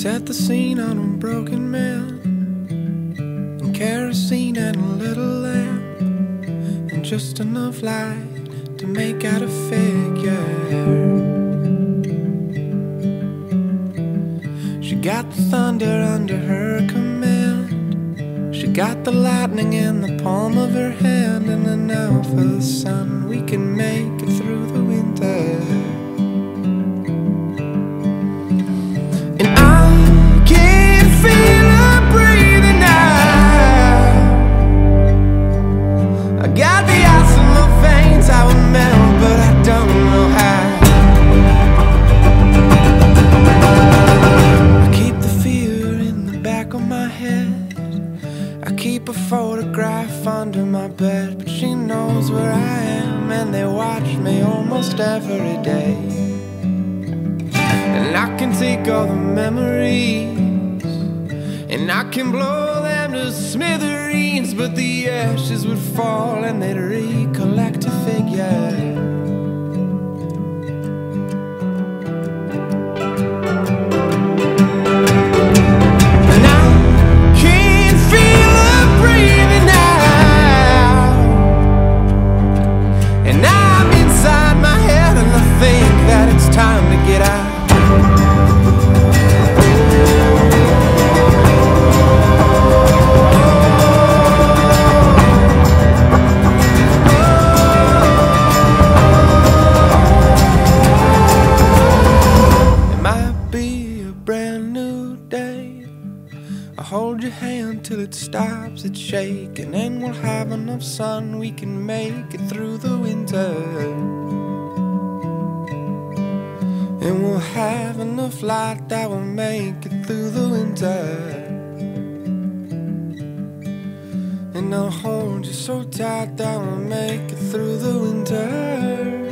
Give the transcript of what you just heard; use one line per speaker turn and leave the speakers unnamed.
set the scene on a broken man and kerosene and a little lamp and just enough light to make out a figure. She got the thunder under her command. She got the lightning in the palm of her hand, and then now for the sun we can make it through I keep a photograph under my bed, but she knows where I am, and they watch me almost every day. And I can take all the memories and I can blow them to smithereens, but the ashes would fall and they'd recollect I hold your hand till it stops its shaking, and we'll have enough sun we can make it through the winter. And we'll have enough light that will make it through the winter. And I'll hold you so tight that we'll make it through the winter.